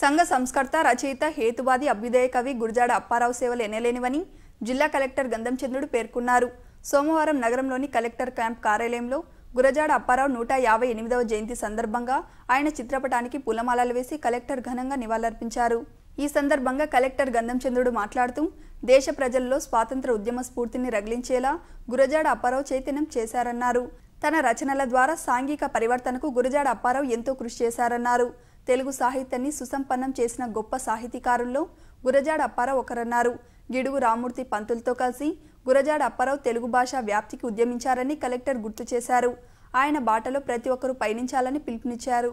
సంఘ సంస్కర్త రచయిత హేతువాది అభ్యుదయ కవి గురజాడ అప్పారావు సేవలు ఎనలేనివని జిల్లా కలెక్టర్ గంధంచంద్రుడు పేర్కొన్నారు. సోమవారం నగరంలోని కలెక్టర్ క్యాంప్ కార్యాలయంలో గురజాడ అప్పారావు నూట యాభై ఎనిమిదవ జయంతి సందర్భంగా ఆయన చిత్రపటానికి పూలమాలలు వేసి కలెక్టర్ ఘనంగా నివాళులర్పించారు. ఈ సందర్భంగా కలెక్టర్ గంధంచంద్రుడు మాట్లాడుతూ దేశ ప్రజల్లో స్వాతంత్ర ఉద్యమ స్ఫూర్తిని రగిలించేలా గురజాడ అప్పారావు చైతన్యం చేశారన్నారు. తన రచనల ద్వారా సాంఘిక పరివర్తనకు గురజాడ అప్పారావు ఎంతో కృషి చేశారన్నారు. తెలుగు సాహిత్యాన్ని సుసంపన్నం చేసిన గొప్ప సాహితీకారుల్లో గురజాడ అప్పారావు ఒకరన్నారు. గిడుగు రామూర్తి పంతులతో కలిసి గురజాడ అప్పారావు తెలుగు భాష వ్యాప్తికి ఉద్యమించారని కలెక్టర్ గుర్తు చేశారు. ఆయన బాటలో ప్రతి ఒక్కరూ పయనించాలని పిలుపునిచ్చారు.